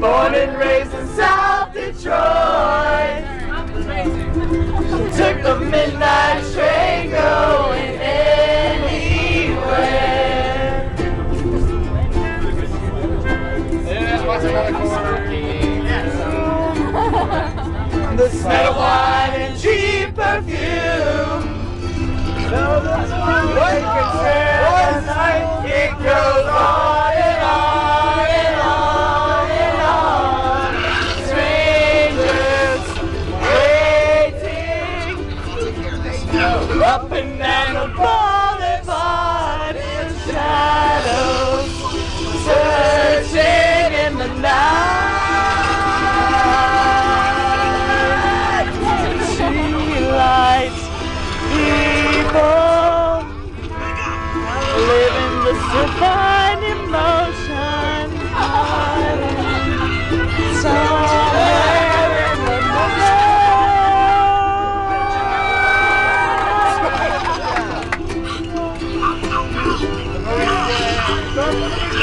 Born and raised in South Detroit. Took the midnight train going anywhere. The smell of wine and cheap perfume. No, there's one way concern up and down the boulevard in shadows, searching in the night. She lights people living the divine emotion. Night.